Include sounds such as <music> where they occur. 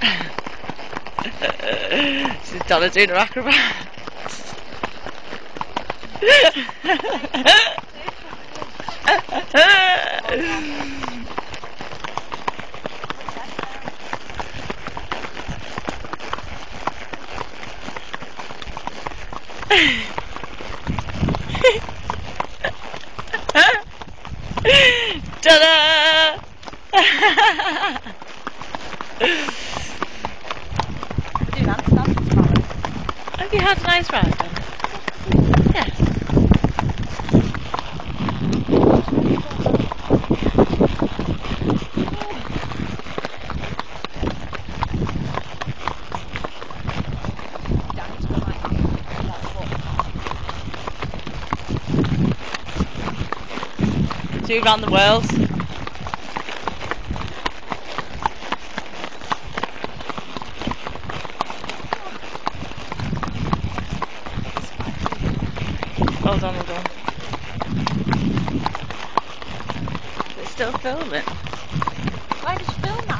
this is Donna doing her acrobats. <laughs> Ta-da! <laughs> Have you had a nice ride then? Foot. Two around the world. Hold on, hold. It's still filming. Why did you film that?